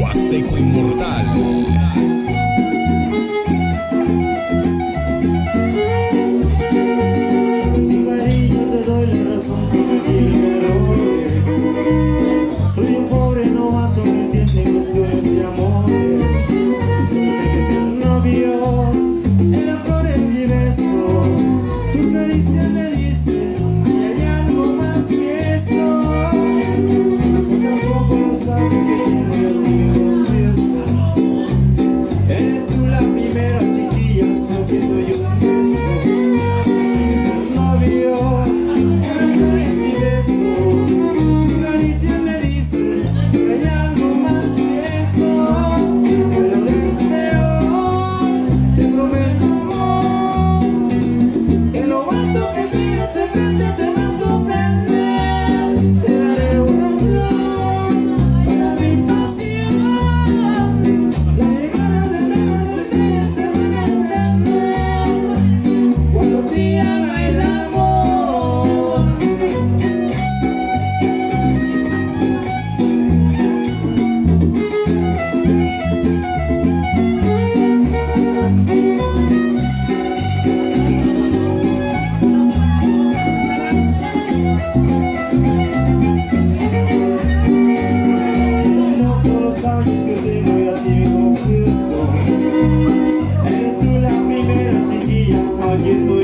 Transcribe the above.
Huasteco Inmortal. Sin cariño te doy la razón, cometí errores. Soy un pobre novato que entiende cuestiones de amores. Sé que ser novios eran flores y besos. Tu caricia me Alguien